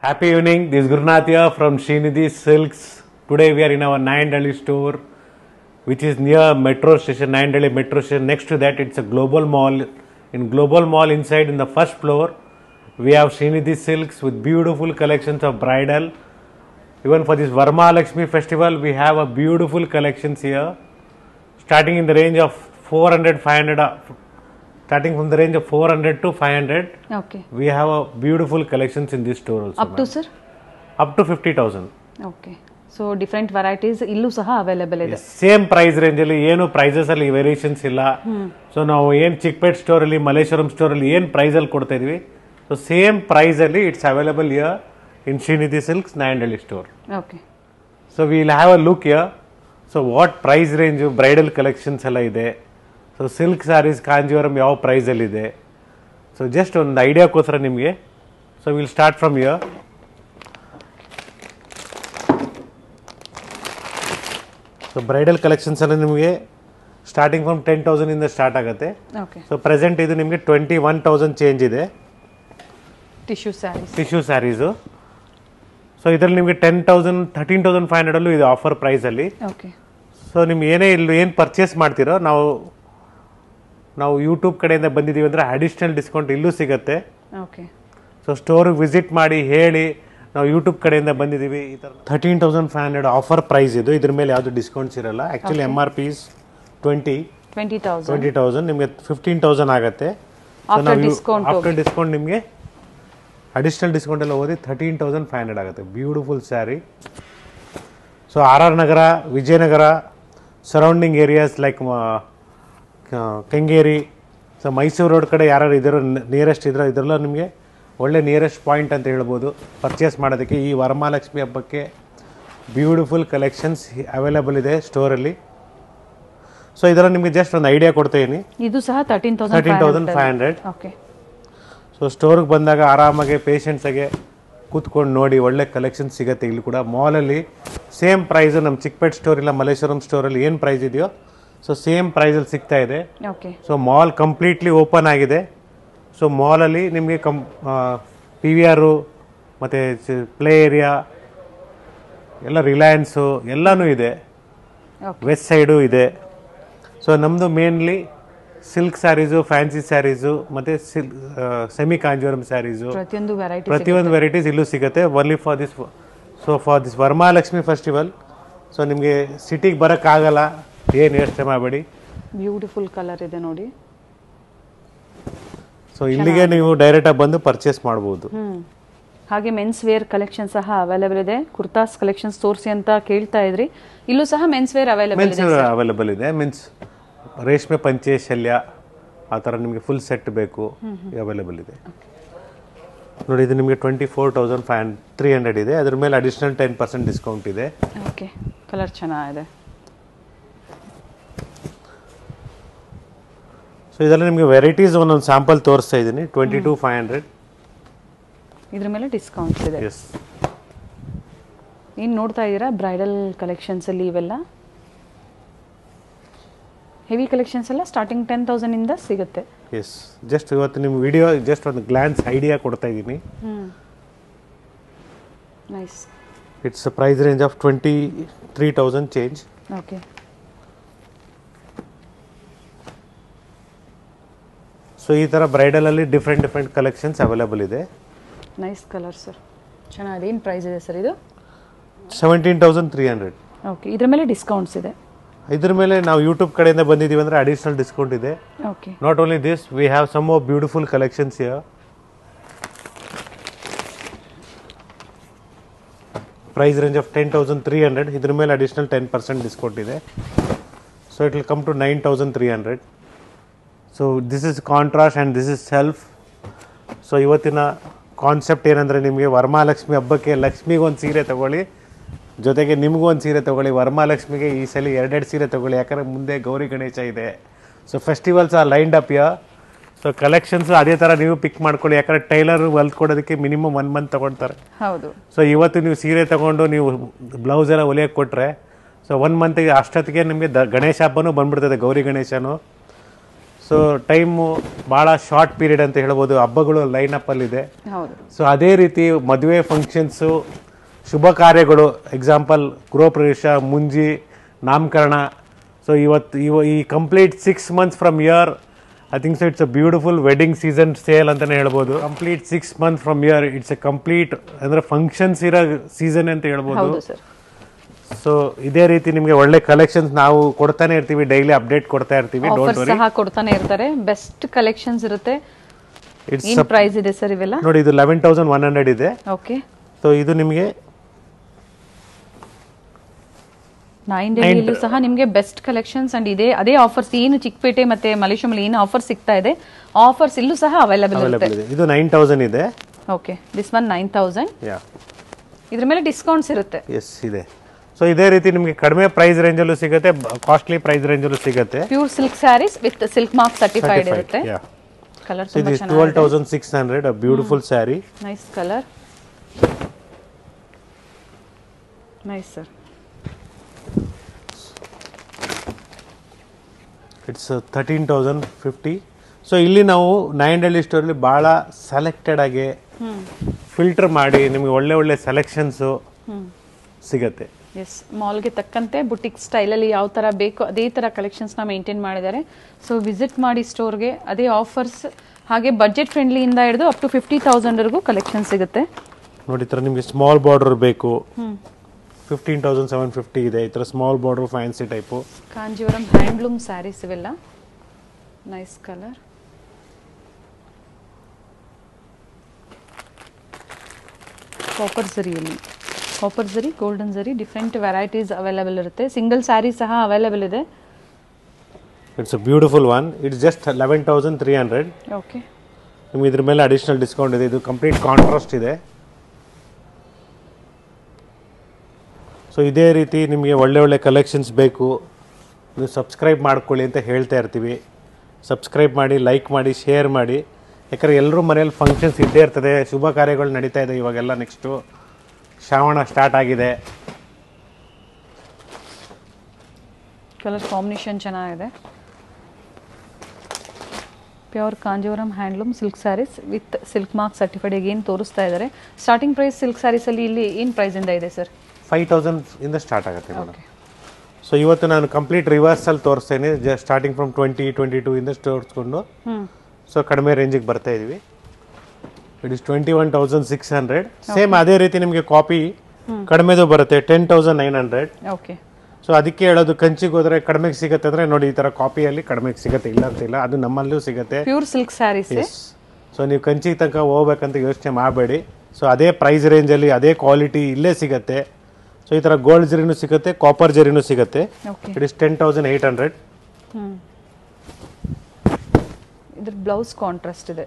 Happy evening. This is Gurnath here from Srinidhi Silks. Today we are in our Nayandali store, which is near metro station, Nayandali metro station. Next to that, it's a global mall. In global mall inside, in the first floor, we have Srinidhi Silks with beautiful collections of bridal. Even for this Varma Lakshmi festival, we have a beautiful collections here, starting in the range of 400, 500. Starting from the range of 400 to 500, okay we have a beautiful collections in this store also. Up to sir up to 50000 okay so different varieties ಇಲ್ಲೂ ಸಹ available ಇದೆ. Same price range ಅಲ್ಲಿ ಏನು prices ಅಲ್ಲಿ variations ಇಲ್ಲ. So ನಾವು ಏನ್ Chickpet store ಅಲ್ಲಿ ಮಲ್ಲೇಶ್ವರಂ ಸ್ಟೋರ್ ಅಲ್ಲಿ ಏನ್ ಪ್ರೈಸ್ ಅಲ್ಲಿ ಕೊಡ್ತಾ ಇದೀವಿ? ಸೊ ಸೇಮ್ ಪ್ರೈಸ್ ಅಲ್ಲಿ it's available here in Srinidhi Silks Nayandahalli store okay so will have a look here so what price range bridal collections ಎಲ್ಲ ಇದೆ? ಸೊ ಸಿಲ್ಕ್ ಸ್ಯಾರೀಸ್ ಕಾಂಜೀವರಂ ಯಾವ ಪ್ರೈಸಲ್ಲಿದೆ ಸೊ ಜಸ್ಟ್ ಒಂದು ಐಡಿಯಾಕ್ಕೋಸ್ಕರ ನಿಮಗೆ. So will start from here so bridal collections ಎಲ್ಲ ನಿಮಗೆ starting from ten ತೌಸಂಡಿಂದ ಸ್ಟಾರ್ಟ್ ಆಗುತ್ತೆ. ಓಕೆ ಸೊ ಪ್ರೆಸೆಂಟ್ ಇದು ನಿಮಗೆ ಟ್ವೆಂಟಿ ಒನ್ ತೌಸಂಡ್ ಚೇಂಜ್ ಇದೆ. Tissue sarees tissue sarees so ಇದರಲ್ಲಿ ನಿಮಗೆ ten thousand thirteen thousand five ಹಂಡ್ರೆಡಲ್ಲೂ ಇದೆ ಆಫರ್ ಪ್ರೈಸಲ್ಲಿ ಓಕೆ ಸೊ ನಿಮ್ಗೆ ಏನೇ ಇಲ್ಲಿ ಏನು ಪರ್ಚೇಸ್ ಮಾಡ್ತೀರೋ ನಾವು ನಾವು ಯೂಟ್ಯೂಬ್ ಕಡೆಯಿಂದ ಬಂದಿದ್ದೀವಿ ಅಂದರೆ ಅಡಿಷ್ನಲ್ ಡಿಸ್ಕೌಂಟ್ ಇಲ್ಲೂ ಸಿಗುತ್ತೆ. ಓಕೆ ಸೊ ಸ್ಟೋರಿಗೆ ವಿಸಿಟ್ ಮಾಡಿ ಹೇಳಿ ನಾವು ಯೂಟ್ಯೂಬ್ ಕಡೆಯಿಂದ ಬಂದಿದ್ದೀವಿ. ಈ ಥರ. Thirteen thousand five hundred offer price ಇದು. ಇದ್ರ ಮೇಲೆ ಯಾವುದು ಡಿಸ್ಕೌಂಟ್ಸ್ ಇರಲ್ಲ. Actually M R P is twenty twenty thousand twenty thousand ನಿಮಗೆ ಫಿಫ್ಟೀನ್ ತೌಸಂಡ್ ಆಗುತ್ತೆ. ಸೊ ನಾವು ಆಫ್ಟರ್ ಡಿಸ್ಕೌಂಟ್ ನಿಮಗೆ ಅಡಿಷ್ನಲ್ ಡಿಸ್ಕೌಂಟ್ ಎಲ್ಲ ಓದಿ ಥರ್ಟೀನ್ ತೌಸಂಡ್ ಫೈವ್ ಹಂಡ್ರೆಡ್ ಆಗುತ್ತೆ. Beautiful saree so R R Nagar Vijayanagar surrounding areas like Kengeri so Mysore road ಕಡೆ ಯಾರು ಇದ್ರು ನಿಯರೆಸ್ಟ್ ಇದ್ರೋ ಇದರಲ್ಲೂ ನಿಮಗೆ ಒಳ್ಳೆ ನಿಯರೆಸ್ಟ್ ಪಾಯಿಂಟ್ ಅಂತ ಹೇಳ್ಬೋದು. ಪರ್ಚೇಸ್ ಮಾಡೋದಕ್ಕೆ ಈ ವರಮಹಾಲಕ್ಷ್ಮಿ ಹಬ್ಬಕ್ಕೆ ಬ್ಯೂಟಿಫುಲ್ ಕಲೆಕ್ಷನ್ಸ್ ಅವೈಲೇಬಲ್ ಇದೆ ಸ್ಟೋರಲ್ಲಿ ಸೊ ಇದರಲ್ಲಿ ನಿಮಗೆ ಜಸ್ಟ್ ಒಂದು ಐಡಿಯಾ ಕೊಡ್ತಾ ಇದೀನಿ ಇದು ಸಹ thirteen thirteen thousand thousand five hundred okay so ಸ್ಟೋರ್ಗೆ ಬಂದಾಗ ಆರಾಮಾಗಿ ಪೇಷಂಟ್ಸಾಗೆ ಕೂತ್ಕೊಂಡು ನೋಡಿ ಒಳ್ಳೆ ಕಲೆಕ್ಷನ್ ಸಿಗುತ್ತೆ ಇಲ್ಲಿ ಕೂಡ. ಮಾಲಲ್ಲಿ ಸೇಮ್ ಪ್ರೈಸು ನಮ್ಮ ಚಿಕ್ಕಪೇಟ್ ಸ್ಟೋರ್ ಇಲ್ಲ ಮಲ್ಲೇಶ್ವರಂ ಸ್ಟೋರಲ್ಲಿ ಏನು ಪ್ರೈಸ್ ಇದೆಯೋ ಸೊ ಸೇಮ್ ಪ್ರೈಸಲ್ಲಿ ಸಿಗ್ತಾ ಇದೆ. ಸೊ ಮಾಲ್ ಕಂಪ್ಲೀಟ್ಲಿ ಓಪನ್ ಆಗಿದೆ. ಸೊ ಮಾಲಲ್ಲಿ ನಿಮಗೆ ಕಂ ಪಿ ವಿ ಆರು ಮತ್ತು ಪ್ಲೇ ಏರಿಯಾ ಎಲ್ಲ ರಿಲಯನ್ಸು ಎಲ್ಲನೂ ಇದೆ. ವೆಸ್ಟ್ ಸೈಡು ಇದೆ. ಸೊ ನಮ್ಮದು mainly silk sarees fancy sarees ಮತ್ತು ಸಿಲ್ ಸೆಮಿ ಕಾಂಜೂರಮ್ ಸ್ಯಾರೀಸು ಪ್ರತಿಯೊಂದು ವೆರೈಟಿ ಪ್ರತಿಯೊಂದು ವೆರೈಟೀಸ್ ಇಲ್ಲೂ ಸಿಗುತ್ತೆ. Only for this so for this Varamahalakshmi festival so ನಿಮಗೆ ಸಿಟಿಗೆ ಬರೋಕ್ಕಾಗಲ್ಲ. ಏನು ಯೋಚನೆ ಮಾಡಬೇಡಿ? ಬ್ಯೂಟಿಫುಲ್ ಕಲರ್ ಇದೆ ನೋಡಿ. ಸೊ ಇಲ್ಲಿಗೆ ನೀವು ಡೈರೆಕ್ಟಾಗಿ ಬಂದು ಪರ್ಚೇಸ್ ಮಾಡ್ಬೋದು. ಹಾಗೆ ಮೆನ್ಸ್ ವೇರ್ ಕಲೆಕ್ಷನ್ ಸಹ ಅವೈಲೇಬಲ್ ಇದೆ. ಕುರ್ತಾಸ್ ಕಲೆಕ್ಷನ್ಸ್ ತೋರಿಸಿ ಅಂತ ಕೇಳ್ತಾ ಇದ್ರಿ. ಇಲ್ಲೂ ಸಹ men's wear available men's available ಇದೆ. ಮೀನ್ಸ್ ರೇಷ್ಮೆ ಪಂಚೆ ಶಲ್ಯ ಆ ಥರ ನಿಮಗೆ ಫುಲ್ ಸೆಟ್ ಬೇಕು ಅವೈಲೇಬಲ್ ಇದೆ. ನೋಡಿ ಇದು ನಿಮಗೆ twenty four thousand five three hundred ಇದೆ. ಅದ್ರ ಮೇಲೆ ಅಡಿಷ್ನಲ್ ಟೆನ್ ಪರ್ಸೆಂಟ್ ಡಿಸ್ಕೌಂಟ್ ಇದೆ. ಓಕೆ ಕಲರ್ ಚೆನ್ನಾಗಿದೆ. ಸೊ ಇದರಲ್ಲಿ ನಿಮಗೆ ವೆರೈಟೀಸ್ ಒಂದೊಂದು ಸ್ಯಾಂಪಲ್ ತೋರಿಸ್ತಾ ಇದ್ದೀನಿ. ಟ್ವೆಂಟಿ ಟು ಫೈವ್ ಹಂಡ್ರೆಡ್ ಇದ್ರ ಮೇಲೆ ಡಿಸ್ಕೌಂಟ್ಸ್ ಇದೆ. ಎಸ್ ಏನು ನೋಡ್ತಾ ಇದ್ದೀರಾ? ಬ್ರೈಡಲ್ ಕಲೆಕ್ಷನ್ಸ್ ಅಲ್ಲಿ ಇವೆಲ್ಲ? ಹೆವಿ ಕಲೆಕ್ಷನ್ಸ್ ಎಲ್ಲ ಸ್ಟಾರ್ಟಿಂಗ್ ಟೆನ್ ತೌಸಂಡಿಂದ ಸಿಗುತ್ತೆ. ಎಸ್ ಜಸ್ಟ್ ಇವತ್ತು ನಿಮ್ಮ ವಿಡಿಯೋ ಜಸ್ಟ್ ಒಂದು ಗ್ಲಾನ್ಸ್ ಐಡಿಯಾ ಕೊಡ್ತಾ ಇದ್ದೀನಿ. Nice it's price range of twenty three thousand change okay so ಈ ಥರ ಬ್ರೈಡಲಲ್ಲಿ ಡಿಫ್ರೆಂಟ್ ಡಿಫ್ರೆಂಟ್ ಕಲೆಕ್ಷನ್ಸ್ ಅವೈಲೇಬಲ್ ಇದೆ. ನೈಸ್ ಕಲರ್ ಸರ್ ಚೆನ್ನಾಗಿದೆ. ಏನು ಪ್ರೈಸ್ ಇದೆ ಸರ್ ಇದು? Seventeen thousand three hundred okay ಇದ್ರ ಮೇಲೆ ಡಿಸ್ಕೌಂಟ್ಸ್ ಇದೆ. ಇದ್ರ ಮೇಲೆ ನಾವು ಯೂಟ್ಯೂಬ್ ಕಡೆಯಿಂದ ಬಂದಿದ್ದೀವಿ ಅಂದರೆ ಅಡಿಷನಲ್ ಡಿಸ್ಕೌಂಟ್ ಇದೆ. Okay not only this we have some of beautiful collections here price range of ten thousand three hundred ಇದ್ರ ಮೇಲೆ ಅಡಿಷನಲ್ ಟೆನ್ ಪರ್ಸೆಂಟ್ ಡಿಸ್ಕೌಂಟ್ ಇದೆ. So it will come to nine thousand three hundred so this is contrast and this is self so ಇವತ್ತಿನ concept ಏನಂದರೆ ನಿಮಗೆ ವರ್ಮಾಲಕ್ಷ್ಮಿ ಹಬ್ಬಕ್ಕೆ ಲಕ್ಷ್ಮಿಗೆ ಒಂದು ಸೀರೆ ತೊಗೊಳ್ಳಿ ಜೊತೆಗೆ ನಿಮಗೂ ಒಂದು ಸೀರೆ ತೊಗೊಳ್ಳಿ ವರ್ಮಾಲಕ್ಷ್ಮಿಗೆ ಈ ಸಲ ಎರಡೆರಡು ಸೀರೆ ತೊಗೊಳ್ಳಿ ಯಾಕಂದರೆ ಮುಂದೆ ಗೌರಿ ಗಣೇಶ ಇದೆ. So festivals are lined up yeah so collections ಅದೇ ಥರ ನೀವು ಪಿಕ್ ಮಾಡ್ಕೊಳ್ಳಿ ಯಾಕಂದರೆ ಟೈಲರ್ ಹೊಲ್ದು ಕೊಡೋದಕ್ಕೆ ಮಿನಿಮಮ್ ಒನ್ ಮಂತ್ ತೊಗೊಳ್ತಾರೆ. ಹೌದು. ಸೊ ಇವತ್ತು ನೀವು ಸೀರೆ ತೊಗೊಂಡು ನೀವು ಬ್ಲೌಸ್ ಎಲ್ಲ ಹೊಲಿಯಕ್ಕೆ ಕೊಟ್ಟರೆ ಸೊ ಒನ್ ಮಂತಿಗೆ ಅಷ್ಟೊತ್ತಿಗೆ ನಿಮಗೆ ದ ಗಣೇಶ ಹಬ್ಬನೂ ಬಂದ್ಬಿಡ್ತದೆ ಗೌರಿ ಗಣೇಶನು. ಸೊ ಟೈಮು ಭಾಳ ಶಾರ್ಟ್ ಪೀರಿಯಡ್ ಅಂತ ಹೇಳ್ಬೋದು. ಹಬ್ಬಗಳು ಲೈನಪ್ಪಲ್ಲಿದೆ ಹೌದು. ಸೊ ಅದೇ ರೀತಿ ಮದುವೆ ಫಂಕ್ಷನ್ಸು ಶುಭ ಕಾರ್ಯಗಳು ಎಕ್ಸಾಂಪಲ್ ಗೃಹ ಪ್ರವೇಶ ಮುಂಜಿ ನಾಮಕರಣ. ಸೊ ಇವತ್ತು ಇವ ಈ complete six months from here I think so it's a beautiful wedding season sale ಅಂತಲೇ ಹೇಳ್ಬೋದು. Complete six month from here it's a complete ಅಂದರೆ ಫಂಕ್ಷನ್ಸ್ ಇರೋ ಸೀಸನ್ ಅಂತ ಹೇಳ್ಬೋದು. ಹೌದು ಸರ್ ಸೊ ಇದೇ ರೀತಿ ನಿಮಗೆ ಒಳ್ಳೆ ಕಲೆಕ್ಷನ್ಸ್ ನಾವು ಕೊಡ್ತಾನೆ ಇರ್ತೀವಿ ಡೈಲಿ ಅಪ್ಡೇಟ್ ಕೊಡ್ತಾ ಇರ್ತೀವಿ ವರಿ ಸಹ ಕೊಡ್ತಾನೆ ಇರ್ತಾರೆ. ಬೆಸ್ಟ್ ಕಲೆಕ್ಷನ್ಸ್ ಇರುತ್ತೆ. ಇಟ್ಸ್ ಏನ್ ಪ್ರೈಸ್ ಇದೆ ಸರ್ ಇವೆಲ್ಲ? ನೋಡಿ ಇದು ಲೆವೆನ್ ತೌಸಂಡ್ ಒನ್ ಹಂಡ್ರೆಡ್ ಇದೆ. ಓಕೆ ಸೊ ಇದು ನಿಮಗೆ ನೈನ್ ಡೆಲ್ಲಿಯಲ್ಲೂ ಸಹ ನಿಮಗೆ ಬೆಸ್ಟ್ ಕಲೆಕ್ಷನ್ಸ್ ಅಂಡ್ ಇದೆ ಅದೇ ಆಫರ್ಸ್ ಏನು ಚಿಕ್ಕಪೇಟೆ ಮತ್ತೆ ಮಲೇಶ್ವರಮಲ್ಲಿ ಏನು ಆಫರ್ ಸಿಗ್ತಾ ಇದೆ. ಆಫರ್ಸ್ ಇಲ್ಲೂ ಸಹ ಅವೈಲಬಲ್ ಇರುತ್ತೆ. ಇದೆ. ನೈನ್ ತೌಸಂಡ್ ಇದೆ. Okay this one nine thousand yeah ಇದ್ರ ಮೇಲೆ ಡಿಸ್ಕೌಂಟ್ಸ್ ಇರುತ್ತೆ. ಎಸ್ ಇದೆ. ಸೊ ಇದೇ ರೀತಿ ನಿಮಗೆ ಕಡಿಮೆ ಪ್ರೈಸ್ ರೇಂಜಲ್ಲೂ ಸಿಗುತ್ತೆ ಕಾಸ್ಟ್ಲಿ ಪ್ರೈಸ್ ರೇಂಜಲ್ಲೂ ಸಿಗುತ್ತೆ. Pure silk sarees with silk mark certified ಇರುತ್ತೆ. ಕಲರ್ ಇದು twelve thousand six hundred beautiful saree nice colour nice sir it's thirteen thousand fifty so ಇಲ್ಲಿ ನಾವು ನೈನ್ ಡೆಲ್ಲಿ ಸ್ಟೋರ್ಲಿ ಭಾಳ ಸೆಲೆಕ್ಟೆಡ್ ಆಗಿ ಫಿಲ್ಟರ್ ಮಾಡಿ ನಿಮಗೆ ಒಳ್ಳೆ ಒಳ್ಳೆ ಸೆಲೆಕ್ಷನ್ಸು ಸಿಗತ್ತೆ. ಎಸ್ ಮಾಲ್ಗೆ ತಕ್ಕಂತೆ ಬುಟಿಕ್ ಸ್ಟೈಲಲ್ಲಿ ಯಾವ ಥರ ಬೇಕು ಅದೇ ಥರ ಕಲೆಕ್ಷನ್ಸ್ನ ಮೇಂಟೈನ್ ಮಾಡಿದ್ದಾರೆ. ಸೊ ವಿಸಿಟ್ ಮಾಡಿ ಸ್ಟೋರ್ಗೆ ಅದೇ ಆಫರ್ಸ್ ಹಾಗೆ ಬಜೆಟ್ ಫ್ರೆಂಡ್ಲಿಯಿಂದ ಹಿಡಿದು ಅಪ್ ಟು ಫಿಫ್ಟಿ ತೌಸಂಡ್ವರೆಗೂ ಕಲೆಕ್ಷನ್ ಸಿಗುತ್ತೆ. ನೋಡಿ ಈ ಥರ ನಿಮಗೆ ಸ್ಮಾಲ್ ಬಾರ್ಡರ್ ಬೇಕು. ಫಿಫ್ಟೀನ್ ತೌಸಂಡ್ ಸೆವೆನ್ ಫಿಫ್ಟಿ ಇದೆ. ಈ ಥರ small border fancy type Kanjeevaram handloom sarees ಇವೆಲ್ಲ. Nice colour copper ಝರಿಯಲ್ಲಿ copper zari golden zari different varieties available ಇರುತ್ತೆ. ಸಿಂಗಲ್ ಸ್ಯಾರಿ ಸಹ ಅವೈಲೇಬಲ್ ಇದೆ. It's a beautiful one it's just eleven thousand three hundred okay ನಿಮ್ಗೆ ಇದ್ರ ಮೇಲೆ ಅಡಿಷ್ನಲ್ ಡಿಸ್ಕೌಂಟ್ ಇದೆ. ಇದು complete contrast ಇದೆ. ಸೊ ಇದೇ ರೀತಿ ನಿಮಗೆ ಒಳ್ಳೆ ಒಳ್ಳೆ ಕಲೆಕ್ಷನ್ಸ್ ಬೇಕು. ನೀವು ಸಬ್ಸ್ಕ್ರೈಬ್ ಮಾಡ್ಕೊಳ್ಳಿ ಅಂತ ಹೇಳ್ತಾ ಇರ್ತೀವಿ. ಸಬ್ಸ್ಕ್ರೈಬ್ ಮಾಡಿ ಲೈಕ್ ಮಾಡಿ ಶೇರ್ ಮಾಡಿ. ಯಾಕಂದರೆ ಎಲ್ಲರೂ ಮನೇಲಿ ಫಂಕ್ಷನ್ಸ್ ಇದ್ದೇ ಇರ್ತದೆ. ಶುಭ ಕಾರ್ಯಗಳು ನಡೀತಾ ಇದೆ ಇವಾಗೆಲ್ಲ ನೆಕ್ಸ್ಟು ಶ್ರಾವಣ ಸ್ಟಾರ್ಟ್ ಆಗಿದೆ. ಕಲರ್ ಕಾಂಬಿನೇಷನ್ ಚೆನ್ನಾಗಿದೆ. Pure Kanjeevaram handloom silk sarees with silk mark certified ಏನು ತೋರಿಸ್ತಾ ಇದ್ದಾರೆ. ಸ್ಟಾರ್ಟಿಂಗ್ ಪ್ರೈಸ್ ಸಿಲ್ಕ್ ಸ್ಯಾರೀಸಲ್ಲಿ ಇಲ್ಲಿ ಏನು ಪ್ರೈಸಿಂದ ಇದೆ ಸರ್ ಫೈವ್ ತೌಸಂಡ್ ಇಂದ ಸ್ಟಾರ್ಟ್ ಆಗುತ್ತೆ ಮೇಡಮ್ ಸೊ ಇವತ್ತು ನಾನು ಕಂಪ್ಲೀಟ್ ರಿವರ್ಸಲ್ಲಿ ತೋರಿಸ್ತೇನೆ. Starting from twenty twenty two ಇಂದ ತೋರಿಸ್ಕೊಂಡು. ಸೊ ಕಡಿಮೆ ರೇಂಜಿಗೆ ಬರ್ತಾ ಇದೀವಿ. It is twenty one thousand six hundred same ಅದೇ ರೀತಿ ನಿಮಗೆ ಕಾಪಿ ಕಡಿಮೆದು ಬರುತ್ತೆ ten thousand nine hundred okay so ಅದಕ್ಕೆ ಹೇಳೋದು ಕಂಚಿಗೆ ಹೋದ್ರೆ ಕಡಿಮೆಗೆ ಸಿಗುತ್ತೆ ಅಂದ್ರೆ ನೋಡಿ ಈ ತರ ಕಾಪಿಯಲ್ಲಿ ಕಡಿಮೆಗೆ ಸಿಗುತ್ತೆ ಇಲ್ಲ ಅಂತಿಲ್ಲ ಅದು ನಮ್ಮಲ್ಲೂ ಸಿಗುತ್ತೆ. ಪ್ಯೂರ್ ಸಿಲ್ಕ್ ಸ್ಯಾರೀಸ್ ಸೊ ನೀವು ಕಂಚಿಗೆ ತನಕ ಹೋಗ್ಬೇಕಂತ ಯೋಚನೆ ಮಾಡಬೇಡಿ. ಸೊ ಅದೇ ಪ್ರೈಸ್ ರೇಂಜಲ್ಲಿ ಅದೇ ಕ್ವಾಲಿಟಿ ಇಲ್ಲೇ ಸಿಗುತ್ತೆ. ಸೊ ಈ ಥರ ಗೋಲ್ಡ್ ಜರಿನೂ ಸಿಗುತ್ತೆ ಕಾಪರ್ ಜರಿನೂ ಸಿಗುತ್ತೆ. It is ten thousand eight hundred ಇದ್ರ ಬ್ಲೌಸ್ ಕಾಂಟ್ರಾಸ್ಟ್ ಇದೆ.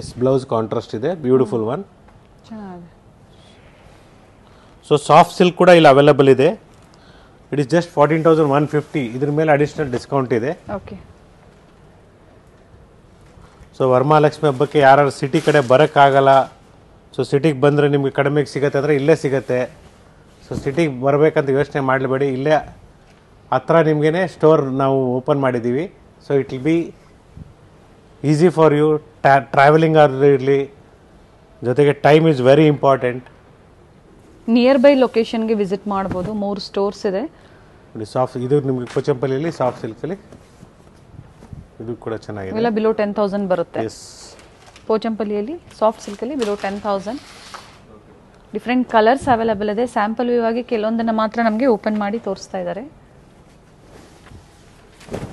ಎಸ್ ಬ್ಲೌಸ್ ಕಾಂಟ್ರಾಸ್ಟ್ ಇದೆ ಬ್ಯೂಟಿಫುಲ್ ಒನ್ ಚೆನ್ನಾಗಿದೆ. ಸೊ ಸಾಫ್ಟ್ ಸಿಲ್ಕ್ ಕೂಡ ಇಲ್ಲಿ ಅವೈಲಬಲ್ ಇದೆ. It is just fourteen thousand one fifty ಇದ್ರ ಮೇಲೆ ಅಡಿಷ್ನಲ್ ಡಿಸ್ಕೌಂಟ್ ಇದೆ. ಓಕೆ ಸೊ ವರ್ಮಾಲಕ್ಷ್ಮಿ ಹಬ್ಬಕ್ಕೆ ಯಾರು ಸಿಟಿ ಕಡೆ ಬರೋಕ್ಕಾಗಲ್ಲ. ಸೊ ಸಿಟಿಗೆ ಬಂದರೆ ನಿಮಗೆ ಕಡಿಮೆಗೆ ಸಿಗುತ್ತೆ ಅಂದರೆ ಇಲ್ಲೇ ಸಿಗುತ್ತೆ. ಸೊ ಸಿಟಿಗೆ ಬರಬೇಕಂತ ಯೋಚನೆ ಮಾಡಲೇಬೇಡಿ ಇಲ್ಲೇ ಹತ್ರ ನಿಮಗೇ ಸ್ಟೋರ್ ನಾವು ಓಪನ್ ಮಾಡಿದ್ದೀವಿ. So it will be easy for you travelling ಆದರೂ ಇರಲಿ ಜೊತೆಗೆ time is very important near by ಲೊಕೇಶನ್ಗೆ visit ಮಾಡ್ಬೋದು. ಮೂರು ಸ್ಟೋರ್ಸ್ ಇದೆ. ನೋಡಿ ಸಾಫ್ಟ್ ಇದು ನಿಮಗೆ ಕೊಚಂಪಲ್ಲಿ ಸಾಫ್ಟ್ ಸಿಲ್ಕಲ್ಲಿ ಇದು ಕೂಡ ಚೆನ್ನಾಗಿದೆ. ಇಲ್ಲ ಬಿಲೋ ಟೆನ್ ತೌಸಂಡ್ ಬರುತ್ತೆ. ಎಸ್ ಪೋಚಂಪಲ್ಲಿಯಲ್ಲಿ soft ಸಿಲ್ಕಲ್ಲಿ below ten thousand different colours available ಇದೆ. ಸ್ಯಾಂಪಲ್ ಇವಾಗಿ ಕೆಲವೊಂದನ್ನು ಮಾತ್ರ ನಮಗೆ ಓಪನ್ ಮಾಡಿ ತೋರಿಸ್ತಾ ಇದ್ದಾರೆ.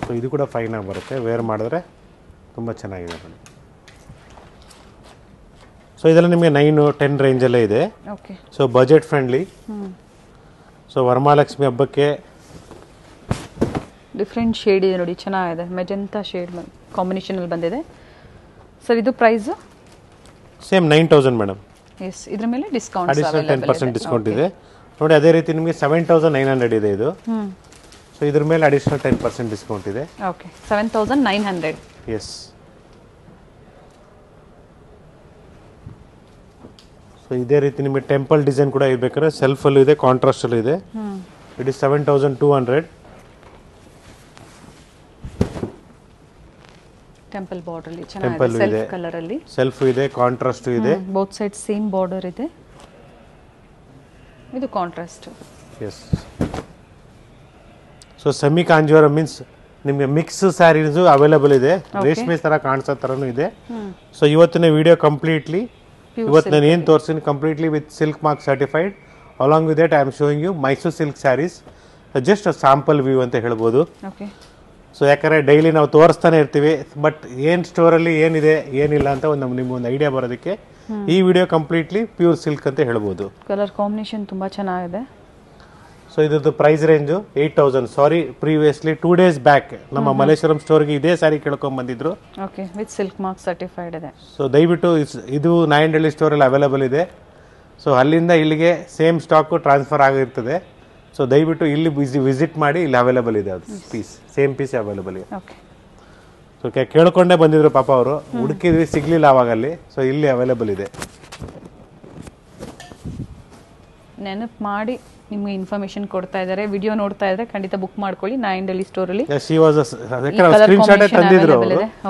ಸೊ ಇದು ಕೂಡ ಫೈನಾಗಿ ಆಗಿ ಬರುತ್ತೆ. ವೇರ್ ಮಾಡಿದ್ರೆ ತುಂಬ ಚೆನ್ನಾಗಿದೆ ನೋಡಿ ಸೊ ಇದೆಲ್ಲ ನಿಮಗೆ ನೈನು ಟೆನ್ ರೇಂಜಲ್ಲೇ ಇದೆ. Okay so budget friendly so Varamahalakshmi ಹಬ್ಬಕ್ಕೆ ಡಿಫ್ರೆಂಟ್ ಶೇಡ್ ಇದೆ ನೋಡಿ ಚೆನ್ನಾಗಿದೆ. ಮೆಜೆಂತಾ ಶೇಡ್ ಕಾಂಬಿನೇಷನಲ್ಲಿ ಬಂದಿದೆ. ಸರ್ ಇದು price same nine thousand madam yes ಇದ್ರ ಮೇಲೆ discount additional ten percent discount ಇದೆ. ನೋಡಿ ಅದೇ ರೀತಿ ನಿಮಗೆ ಸೆವೆನ್ ತೌಸಂಡ್ ನೈನ್ ಹಂಡ್ರೆಡ್ ಇದೆ ಇದು. ಸೊ ಇದ್ರ ಮೇಲೆ ಅಡಿಷನಲ್ ಟೆನ್ ಪರ್ಸೆಂಟ್ ಡಿಸ್ಕೌಂಟ್ ಇದೆ. Okay seven thousand nine hundred yes so ಇದೇ ರೀತಿ ನಿಮಗೆ ಟೆಂಪಲ್ ಡಿಸೈನ್ ಕೂಡ ಇರ್ಬೇಕಾದ್ರೆ ಸೆಲ್ಫಲ್ಲೂ ಇದೆ ಕಾಂಟ್ರಾಸ್ಟಲ್ಲೂ ಇದೆ. It is seven thousand two hundred temple border ಅಲ್ಲಿ Temple ಇದೆ. ಕಲರ್ ಅಲ್ಲಿ ಸೆಲ್ಫ್ ಇದೆ ಕಾಂಟ್ರಾಸ್ಟ್ ಇದೆ. ಬೋತ್ ಸೈಡ್ ಸೇಮ್ ಬಾರ್ಡರ್ ಇದೆ. ಇದು contrast yes so semi Kanjeevaram means ನಿಮಗೆ ಮಿಕ್ಸ್ ಸ್ಯಾರೀಸ್ ಅವೈಲಬಲ್ ಇದೆ. ರೇಷ್ಮೆ ಥರ ಕಾಣಿಸೋ ಥರನೂ ಇದೆ. ಸೊ ಇವತ್ತಿನ ವಿಡಿಯೋ ಕಂಪ್ಲೀಟ್ಲಿ ಇವತ್ತು ನಾನು ಏನು ತೋರಿಸ್ತೀನಿ completely with silk mark certified along with that I am showing you Mysore silk sarees just sample view ಅಂತ ಹೇಳ್ಬೋದು. ಸೊ ಯಾಕಂದರೆ ಡೈಲಿ ನಾವು ತೋರಿಸ್ತಾನೆ ಇರ್ತೀವಿ ಬಟ್ ಏನು ಸ್ಟೋರಲ್ಲಿ ಏನಿದೆ ಏನಿಲ್ಲ ಅಂತ ಒಂದು ನಿಮ್ಗೆ ಒಂದು ಐಡಿಯಾ ಬರೋದಕ್ಕೆ ಈ ವಿಡಿಯೋ ಕಂಪ್ಲೀಟ್ಲಿ ಪ್ಯೂರ್ ಸಿಲ್ಕ್ ಅಂತ ಹೇಳ್ಬೋದು. ಕಲರ್ ಕಾಂಬಿನೇಷನ್ ತುಂಬಾ ಚೆನ್ನಾಗಿದೆ. ಸೊ ಇದ್ರದ್ದು price range eight thousand sorry previously two days back ನಮ್ಮ ಮಲೇಶ್ವರಂ ಸ್ಟೋರ್ಗೆ ಇದೇ ಸಾರಿ ಕೇಳ್ಕೊಂಡ್ ಬಂದಿದ್ರು. Okay with silk mark certified ಇದೆ. ಸೊ ದಯವಿಟ್ಟು ಇದು ನಾಯಂಡಳ್ಳಿ ಸ್ಟೋರಲ್ಲಿ ಅವೈಲೇಬಲ್ ಇದೆ. ಸೊ ಅಲ್ಲಿಂದ ಇಲ್ಲಿಗೆ ಸೇಮ್ ಸ್ಟಾಕು ಟ್ರಾನ್ಸ್ಫರ್ ಆಗಿರ್ತದೆ. ಸೊ ದಯವಿಟ್ಟು ಇಲ್ಲಿ ವಿಸಿಟ್ ಮಾಡಿ ಇಲ್ಲಿ ಅವೈಲೇಬಲ್ ಇದೆ ಅದು ಪೀಸ್ ಸೇಮ್ ಪೀಸ್ ಅವೈಲೇಬಲ್ ಇದೆ. ಸೊ ಕೇಳ್ಕೊಂಡೇ ಬಂದಿದ್ರು ಪಾಪ ಅವರು. ಹುಡುಕಿದ್ವಿ ಸಿಗ್ಲಿಲ್ಲ ಅವಾಗಲ್ಲಿ ಸೊ ಇಲ್ಲಿ ಅವೈಲೇಬಲ್ ಇದೆ. ನೆನಪು ಮಾಡಿ. ನಿಮ್ಗೆ ಇನ್ಫಾರ್ಮೇಶನ್ ಕೊಡ್ತಾ ಇದ್ದಾರೆ ವಿಡಿಯೋ ನೋಡ್ತಾ ಇದ್ರೆ ಖಂಡಿತ ಬುಕ್ ಮಾಡ್ಕೊಳ್ಳಿ ನಾಯಿಂಡಲ್ಲಿ ಸ್ಟೋರಲ್ಲಿ ಶಿ ವಾಸ್ ಸ್ಕ್ರೀನ್ ಶಾಟೇ ತಂದಿದ್ರು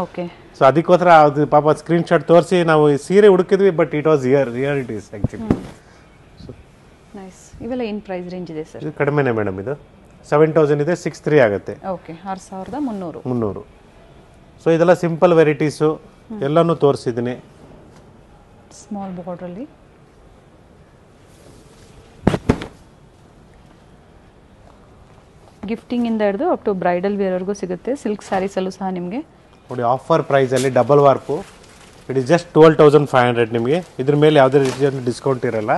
ಓಕೆ ಸೊ ಅದಕ್ಕೋಸ್ಕರ ಅದು ಪಾಪ ಸ್ಕ್ರೀನ್ ಶಾಟ್ ತೋರಿಸಿ ನಾವು ಸೀರೆ ಹುಡುಕಿದ್ವಿ but it was here here is is actually nice ಇವೆಲ್ಲ ಏನು ಪ್ರೈಸ್ ರೇಂಜ್ ಇದೆ ಸರ್ ಇದು ಕಡಿಮೆನೇ ಮೇಡಮ್ ಇದು. ಸೆವೆನ್ ತೌಸಂಡ್ ಇದೆ ಸಿಕ್ಸ್ ತ್ರೀ ಆಗುತ್ತೆ. ಓಕೆ ಆರು ಸಾವಿರದ ಮುನ್ನೂರು. ಮುನ್ನೂರು. ಸೊ ಇದೆಲ್ಲ ಸಿಂಪಲ್ ವೆರೈಟೀಸು ಎಲ್ಲನೂ ತೋರಿಸಿದ್ದೀನಿ. ಸ್ಮಾಲ್ ಬಾರ್ಡ್ರಲ್ಲಿ ಗಿಫ್ಟಿಂಗ್ ಇಂದ ಹಿಡಿದು ಅಪ್ ಟು ಬ್ರೈಡಲ್ ವೇರ್ವರೆಗೂ ಸಿಗುತ್ತೆ. ಸಿಲ್ಕ್ ಸ್ಯಾರೀಸಲ್ಲೂ ಸಹ ನಿಮಗೆ. ನೋಡಿ ಆಫರ್ ಪ್ರೈಸಲ್ಲಿ double warp it is just twelve thousand five hundred ನಿಮಗೆ. ಇದ್ರ ಮೇಲೆ ಯಾವುದೇ ರೀತಿಯ ಡಿಸ್ಕೌಂಟ್ ಇರಲ್ಲ.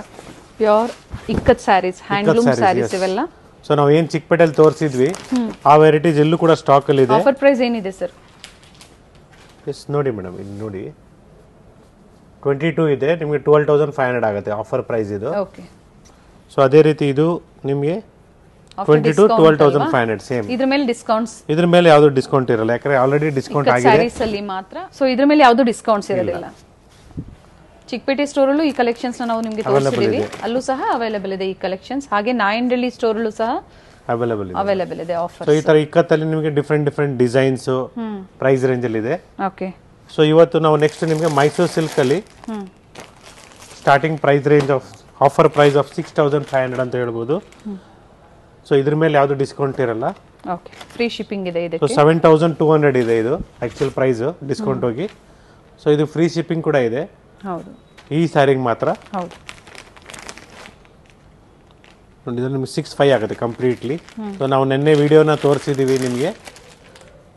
Pure ikat sarees handloom sarees ಇವೆಲ್ಲ. ಸೊ ನಾವು ಏನು ಚಿಕ್ಕಪೇಟೆಯಲ್ಲಿ ತೋರಿಸಿದ್ವಿ ಆ ವೆರೈಟೀಸ್ ಎಲ್ಲೂ ಕೂಡ ಸ್ಟಾಕಲ್ಲಿ ಇದೆ. ಆಫರ್ ಪ್ರೈಸ್ ಏನಿದೆ ಸರ್ ಎಸ್ ನೋಡಿ ಮೇಡಮ್ ಇಲ್ಲಿ ನೋಡಿ. ಟ್ವೆಂಟಿ ಟೂ ಇದೆ ನಿಮಗೆ ಟ್ವೆಲ್ ತೌಸಂಡ್ ಫೈವ್ ಹಂಡ್ರೆಡ್ ಆಗುತ್ತೆ ಆಫರ್ ಪ್ರೈಸ್ ಇದು. ಓಕೆ ಸೊ ಅದೇ ರೀತಿ ಇದು ನಿಮಗೆ twenty two twelve thousand five hundred same ಇದ್ರ ಮೇಲೆ ಡಿಸ್ಕೌಂಟ್ಸ್ ಇದ್ರ ಮೇಲೆ ಯಾವ್ದು ಡಿಸ್ಕೌಂಟ್ ಇರಲ್ಲ ಯಾಕಂದ್ರೆ ಆಲ್ರೆಡಿ ಡಿಸ್ಕೌಂಟ್ ಆಗಿದೆ. ಅಲ್ಲಿ ಮಾತ್ರ. ಸೊ ಇದ್ರ ಮೇಲೆ ಯಾವ್ದು ಡಿಸ್ಕೌಂಟ್ಸ್ ಇರೋದಿಲ್ಲ. ಚಿಕ್ಕಪೇಟೆ ಸ್ಟೋರಲ್ಲೂ ಈ ಕಲೆಕ್ಷನ್ಸ್ ನಾವು ನಿಮಗೆ ಅಲ್ಲೂ ಸಹ ಅವೈಲೇಬಲ್ ಇದೆ ಈ ಕಲೆಕ್ಷನ್ಸ್ ಹಾಗೆ ನಾಯಂಡಳ್ಳಿ ಸ್ಟೋರಲ್ಲೂ ಸಹ ಅವೈಲೇಬಲ್ ಇದೆ. ಅವೈಲೇಬಲ್ ಇದೆ ಆಫರ್ ಸೊ ಈ ತರ ಇಕ್ಕತ್ತಲ್ಲಿ ನಿಮಗೆ different different designs price range ಅಲ್ಲಿ ಇದೆ. ಓಕೆ ಸೊ ಇವತ್ತು ನಾವು ನೆಕ್ಸ್ಟ್ ನಿಮಗೆ ಮೈಸೂರು ಸಿಲ್ಕ್ ಅಲ್ಲಿ starting price range of offer price of six thousand five hundred ಅಂತ ಹೇಳ್ಬೋದು. ಸೊ ಇದ್ರ ಮೇಲೆ ಯಾವುದು ಡಿಸ್ಕೌಂಟ್ ಇರಲ್ಲ. ಓಕೆ ಫ್ರೀ ಶಿಪ್ಪಿಂಗ್ ಇದೆ ಸೊ ಇದಕ್ಕೆ ಸೆವೆನ್ ತೌಸಂಡ್ ಟೂ ಹಂಡ್ರೆಡ್ ಇದೆ ಇದು ಆ್ಯಕ್ಚುಲ್ ಪ್ರೈಸ್ ಡಿಸ್ಕೌಂಟ್ ಹೋಗಿ. ಸೊ ಇದು ಫ್ರೀ ಶಿಪ್ಪಿಂಗ್ ಕೂಡ ಇದೆ. ಹೌದು. ಈ ಸ್ಯಾರಿಗೆ ಮಾತ್ರ. ಹೌದು. ನೋಡಿ ಇದು ನಿಮಗೆ ಸಿಕ್ಸ್ ಫೈವ್ ಆಗುತ್ತೆ ಕಂಪ್ಲೀಟ್ಲಿ ಸೊ ನಾವು ನಿನ್ನೆ ವಿಡಿಯೋನ ತೋರಿಸಿದ್ದೀವಿ ನಿಮಗೆ.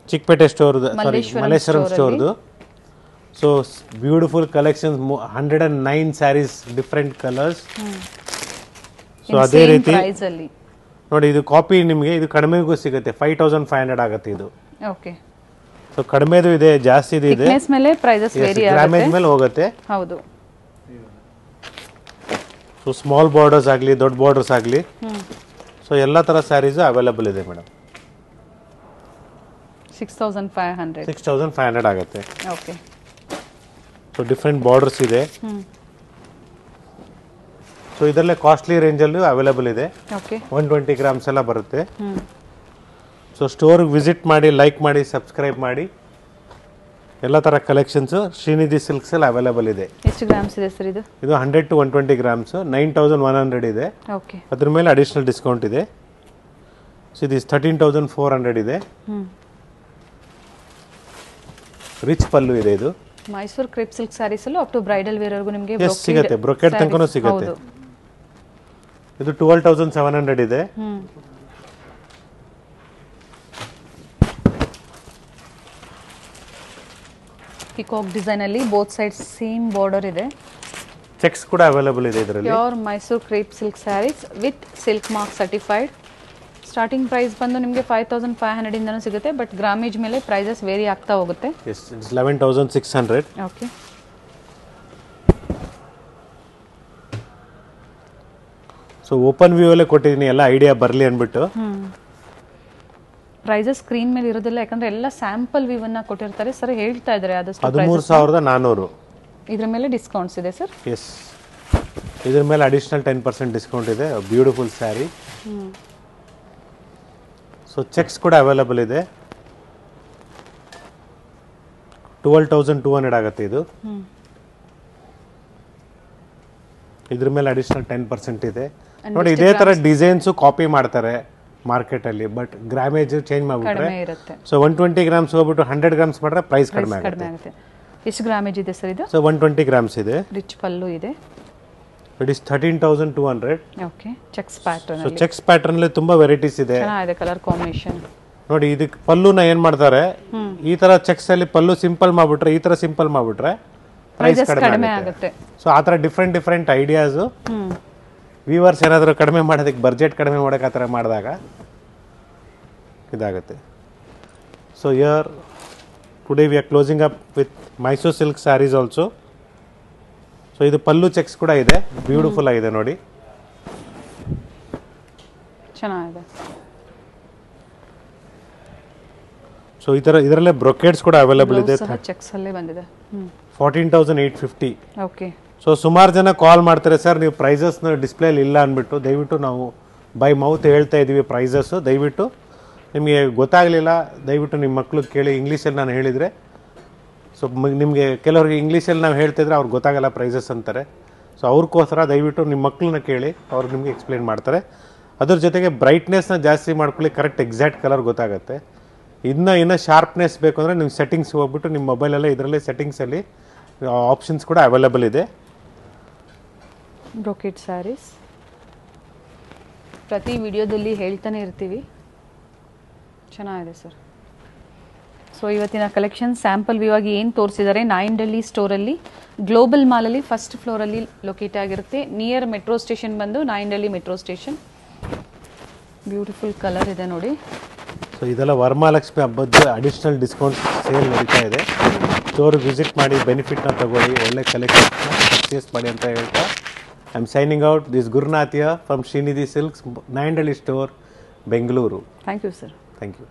ಚಿಕ್ಕಪೇಟೆ ಸ್ಟೋರ್ದು sorry Malleshwaram ಸ್ಟೋರ್ದು so beautiful collection hundred and nine sarees different colours so ಅದೇ ರೀತಿ ನೋಡಿ ಇದು ಕಾಪಿ ನಿಮಗೆ ಇದು ಕಡಿಮೆಗೂ ಸಿಗುತ್ತೆ. ಫೈವ್ ತೌಸಂಡ್ ಫೈವ್ ಹಂಡ್ರೆಡ್ ಆಗುತ್ತೆ ಇದು. ಓಕೆ ಸೊ ಕಡಿಮೆದು ಇದೆ ಜಾಸ್ತಿ ಇದೆ ಮೇಲೆ ಪ್ರೈಸಸ್ ವೇರಿ ಗ್ರಾಮೇಜ್ ಮೇಲೆ ಹೋಗುತ್ತೆ. ಹೌದು. ಸೊ ಸ್ಮಾಲ್ ಬಾರ್ಡರ್ಸ್ ಆಗಲಿ ದೊಡ್ಡ ಬಾರ್ಡರ್ಸ್ ಆಗಲಿ. ಸೊ ಎಲ್ಲ ಥರ ಸ್ಯಾರೀಸು ಅವೈಲೇಬಲ್ ಇದೆ madam six thousand five hundred six thousand five hundred ಆಗುತ್ತೆ. ಓಕೆ ಸೊ ಡಿಫ್ರೆಂಟ್ ಬಾರ್ಡರ್ಸ್ ಇದೆ. ಸೊ ಇದರಲ್ಲೇ ಕಾಸ್ಟ್ಲಿ ರೇಂಜಲ್ಲೂ ಅವೈಲೇಬಲ್ ಇದೆ. ಒನ್ ಟ್ವೆಂಟಿ ಗ್ರಾಮ್ಸ್ ಎಲ್ಲ ಬರುತ್ತೆ. ಸೊ ಸ್ಟೋರ್ಗೆ ವಿಸಿಟ್ ಮಾಡಿ ಲೈಕ್ ಮಾಡಿ ಸಬ್ಸ್ಕ್ರೈಬ್ ಮಾಡಿ. ಎಲ್ಲ ಥರ ಕಲೆಕ್ಷನ್ಸು ಶ್ರೀನಿಧಿ ಸಿಲ್ಕ್ಸ್ ಎಲ್ಲ ಅವೈಲೇಬಲ್ ಇದೆ. ಎಷ್ಟು ಗ್ರಾಮ್ಸ್ ಇದೆ ಸರ್ ಇದು? ಇದು hundred to one twenty grams nine thousand one hundred ಇದೆ. ಓಕೆ ಅದ್ರ ಮೇಲೆ ಅಡಿಷ್ನಲ್ ಡಿಸ್ಕೌಂಟ್ ಇದೆ. ಸೊ ಇದು ತರ್ಟೀನ್ ತೌಸಂಡ್ ಫೋರ್ ಹಂಡ್ರೆಡ್ ಇದೆ. ರಿಚ್ ಪಲ್ಲು ಇದೆ ಇದು. ಮೈಸೂರು ಕ್ರೇಪ್ ಸಿಲ್ಕ್ ಸ್ಯಾರೀಸ್ ಅಲ್ಲೂ ಅಪ್ ಟು ಬ್ರೈಡಲ್ ವೇರ್ ವರೆಗೂ ನಿಮಗೆ ಸಿಗುತ್ತೆ. ಬ್ರೊಕೆಟ್ ತನಕನೂ ಸಿಗುತ್ತೆ. ಇದು ಟ್ವೆಲ್ ತೌಸಂಡ್ ಸೆವೆನ್ ಹಂಡ್ರೆಡ್ ಇದೆ. ಪಿಕಾಕ್ ಡಿಸೈನ್ ಅಲ್ಲಿ ಬೋತ್ ಸೈಡ್ ಸೇಮ್ ಬಾರ್ಡರ್ ಇದೆ. ಚೆಕ್ಸ್ ಕೂಡ ಅವೈಲೇಬಲ್ ಇದೆ ಇದರಲ್ಲಿ. Pure Mysore crepe silk saris with silk mark certified starting price ಬಂದು ನಿಮಗೆ ಫೈವ್ ತೌಸಂಡ್ ಫೈವ್ ಹಂಡ್ರೆಡ್ ಇಂದನೂ ಸಿಗುತ್ತೆ ಬಟ್ ಗ್ರಾಮೇಜ್ ಮೇಲೆ ಪ್ರೈಸಸ್ ವೇರಿ ಆಗ್ತಾ ಹೋಗುತ್ತೆ. Eleven thousand six hundred okay so open view ಅಲ್ಲೇ ಕೊಟ್ಟಿದ್ದೀನಿ ಎಲ್ಲ ಐಡಿಯಾ ಬರಲಿ ಅಂದ್ಬಿಟ್ಟು. ಪ್ರೈಸಸ್ ಸ್ಕ್ರೀನ್ ಮೇಲೆ ಇರೋದಿಲ್ಲ ಯಾಕಂದ್ರೆ ಎಲ್ಲ ಸ್ಯಾಂಪಲ್ ವಿವನ್ನ ಕೊಟ್ಟಿರ್ತಾರೆ. ಸರ್ ಹೇಳ್ತಾ ಇದ್ದಾರೆ ಆದಷ್ಟು ಹದಿಮೂರು ಸಾವಿರದ ನಾನ್ನೂರು ಇದ್ರ ಮೇಲೆ ಡಿಸ್ಕೌಂಟ್ಸ್ ಇದೆ ಸರ್ ಎಸ್ ಇದ್ರ ಮೇಲೆ ಅಡಿಷನಲ್ ಟೆನ್ ಪರ್ಸೆಂಟ್ ಡಿಸ್ಕೌಂಟ್ ಇದೆ ಬ್ಯೂಟಿಫುಲ್ ಸ್ಯಾರಿ ಸೊ ಚೆಕ್ಸ್ ಕೂಡ ಅವೈಲಬಲ್ ಇದೆ. ಟ್ವೆಲ್ ತೌಸಂಡ್ ಟೂ ಹಂಡ್ರೆಡ್ ಆಗುತ್ತೆ ಇದು. ಇದ್ರ ಮೇಲೆ ಅಡಿಷನಲ್ ಟೆನ್ ಪರ್ಸೆಂಟ್ ಇದೆ. ನೋಡಿ ಇದೇ ತರ ಡಿಸೈನ್ಸು ಕಾಪಿ ಮಾಡ್ತಾರೆ ಮಾರ್ಕೆಟಲ್ಲಿ ಬಟ್ ಗ್ರಾಮೇಜ್ ಚೇಂಜ್ ಮಾಡ್ಬಿಟ್ರೆ ಸೊ ಒನ್ ಟ್ವೆಂಟಿ ಗ್ರಾಮ್ಸ್ ಹೋಗ್ಬಿಟ್ಟು ಹಂಡ್ರೆಡ್ ಗ್ರಾಮ್ಸ್ ಮಾಡಿದ್ರೆ ಪ್ರೈಸ್ ಕಡಿಮೆ ಆಗುತ್ತೆ. ಎಷ್ಟು ಗ್ರಾಮೇಜ್ ಇದೆ ಸರ್ ಇದು? ಸೊ ಒನ್ ಟ್ವೆಂಟಿ ಗ್ರಾಮ್ಸ್ ಇದೆ. ರಿಚ್ ಪಲ್ಲು ಇದೆ. It is thirteen thousand two hundred okay checks pattern so checks ಪ್ಯಾಟರ್ನಲ್ಲಿ ತುಂಬ ವೆರೈಟೀಸ್ ಇದೆ. ಕಲರ್ ಕಾಂಬಿನೇಷನ್ ನೋಡಿ ಇದಕ್ಕೆ ಪಲ್ಲುನ ಏನು ಮಾಡ್ತಾರೆ? ಈ ಥರ ಚೆಕ್ಸ್ ಅಲ್ಲಿ ಪಲ್ಲು ಸಿಂಪಲ್ ಮಾಡ್ಬಿಟ್ರೆ ಈ ಥರ ಸಿಂಪಲ್ ಮಾಡ್ಬಿಟ್ರೆ ಪ್ರೈಸ್ ಕಡಿಮೆ ಆಗುತ್ತೆ. ಸೊ ಆ ಥರ ಡಿಫ್ರೆಂಟ್ ಡಿಫ್ರೆಂಟ್ ಐಡಿಯಾಸು ವ್ಯೂವರ್ಸ್ ಏನಾದರೂ ಕಡಿಮೆ ಮಾಡೋದಕ್ಕೆ ಬಜೆಟ್ ಕಡಿಮೆ ಮಾಡೋಕೆ ಆ ಥರ ಮಾಡಿದಾಗ ಇದಾಗುತ್ತೆ. So yeah today we are closing up with Mysore silk saris also so ಇದು ಪಲ್ಲು ಚೆಕ್ಸ್ ಕೂಡ ಇದೆ. ಬ್ಯೂಟಿಫುಲ್ ಆಗಿದೆ ನೋಡಿ. ಚೆನ್ನಾಗಿದೆ. ಸೊ ಈ ಥರ ಇದರಲ್ಲೇ ಬ್ರೊಕೇಡ್ಸ್ ಕೂಡ ಅವೈಲೇಬಲ್ ಇದೆ. ಚೆಕ್ಸ್ ಅಲ್ಲೇ ಬಂದಿದೆ. Fourteen thousand eight fifty okay so ಸುಮಾರು ಜನ ಕಾಲ್ ಮಾಡ್ತಾರೆ ಸರ್ ನೀವು ಪ್ರೈಸಸ್ನ ಡಿಸ್ಪ್ಲೇಲಿ ಇಲ್ಲ ಅಂದ್ಬಿಟ್ಟು ದಯವಿಟ್ಟು ನಾವು ಬೈ ಮೌತ್ ಹೇಳ್ತಾ ಇದ್ದೀವಿ ಪ್ರೈಸಸ್ ದಯವಿಟ್ಟು ನಿಮಗೆ ಗೊತ್ತಾಗಲಿಲ್ಲ ದಯವಿಟ್ಟು ನಿಮ್ಮ ಮಕ್ಕಳು ಕೇಳಿ ಇಂಗ್ಲೀಷಲ್ಲಿ ನಾನು ಹೇಳಿದರೆ. ಸೊ ನಿಮಗೆ ಕೆಲವರಿಗೆ ಇಂಗ್ಲೀಷಲ್ಲಿ ನಾವು ಹೇಳ್ತಿದ್ರೆ ಅವ್ರಿಗೆ ಗೊತ್ತಾಗಲ್ಲ ಪ್ರೈಸಸ್ ಅಂತಾರೆ. ಸೊ ಅವ್ರಿಗೋಸ್ಕರ ದಯವಿಟ್ಟು ನಿಮ್ಮ ಮಕ್ಕಳನ್ನ ಕೇಳಿ ಅವ್ರು ನಿಮಗೆ ಎಕ್ಸ್ಪ್ಲೇನ್ ಮಾಡ್ತಾರೆ. ಅದ್ರ ಜೊತೆಗೆ ಬ್ರೈಟ್ನೆಸ್ನ ಜಾಸ್ತಿ ಮಾಡ್ಕೊಳ್ಳಿ ಕರೆಕ್ಟ್ ಎಕ್ಸಾಕ್ಟ್ ಕಲರ್ ಗೊತ್ತಾಗುತ್ತೆ. ಇನ್ನೂ ಇನ್ನೂ ಶಾರ್ಪ್ನೆಸ್ ಬೇಕು ಅಂದರೆ ನಿಮ್ಮ ಸೆಟ್ಟಿಂಗ್ಸ್ ಹೋಗ್ಬಿಟ್ಟು ನಿಮ್ಮ ಮೊಬೈಲಲ್ಲೇ ಇದರಲ್ಲೇ ಸೆಟ್ಟಿಂಗ್ಸಲ್ಲಿ ಆಪ್ಷನ್ಸ್ ಕೂಡ ಅವೈಲೇಬಲ್ ಇದೆ. ಬ್ರೋಕೆಟ್ ಸ್ಯಾರೀಸ್ ಪ್ರತಿ ವಿಡಿಯೋದಲ್ಲಿ ಹೇಳ್ತಾನೆ ಇರ್ತೀವಿ. ಚೆನ್ನಾಗಿದೆ ಸರ್ ಸೊ ಇವತ್ತಿನ ಕಲೆಕ್ಷನ್ ಸ್ಯಾಂಪಲ್ ವ್ಯೂ ಆಗಿ ಏನು ತೋರಿಸಿದ್ದಾರೆ ನೈನ್ ಡೆಲ್ಲಿ ಸ್ಟೋರಲ್ಲಿ ಗ್ಲೋಬಲ್ ಮಾಲಲ್ಲಿ ಫಸ್ಟ್ ಫ್ಲೋರಲ್ಲಿ ಲೊಕೇಟ್ ಆಗಿರುತ್ತೆ. ನಿಯರ್ ಮೆಟ್ರೋ ಸ್ಟೇಷನ್ ಬಂದು nine Delhi metro station beautiful colour ಇದೆ ನೋಡಿ. ಸೊ ಇದೆಲ್ಲ ವರಮಹಾಲಕ್ಷ್ಮಿ ಹಬ್ಬದ ಅಡಿಷ್ನಲ್ ಡಿಸ್ಕೌಂಟ್ ಸೇಲ್ ನಡೀತಾ ಇದೆ. ಸ್ಟೋರ್ಗೆ ವಿಸಿಟ್ ಮಾಡಿ ಬೆನಿಫಿಟ್ನ ತಗೊಳ್ಳಿ ಒಳ್ಳೆ ಕಲೆಕ್ಷನ್ ಪರ್ಚೇಸ್ ಮಾಡಿ ಅಂತ ಹೇಳ್ತಾ. I am signing out this ಗುರುನಾಥಿಯ from Srinidhi silks Nayandahalli store Bengaluru thank you sir thank you